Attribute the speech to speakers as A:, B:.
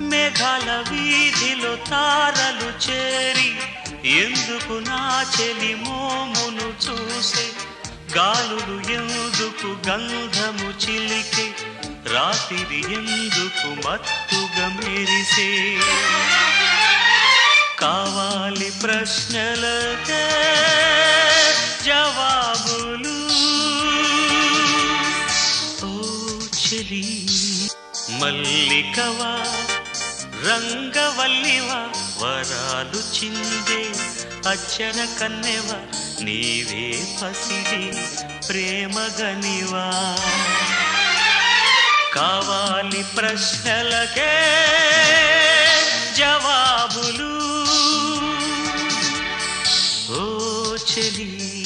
A: మేఘాల వీధిలో తారలు చేరి ఎందుకు నా చెలి మోమును చూసే? గాలులు ఎందుకు గంధము చిలికే? రాత్రి ఎందుకు మత్తుగా మెరిసే? కావాలి ప్రశ్నలకే జవాబులు. ఓ చెలి మల్లికవా? రంగవల్లివా వరాలు చిందే అచ్చర కన్నెవ నీవే పసిడి ప్రేమగనివా. కావాలి ప్రశ్నలకే జవాబులు. ఓ చెలీ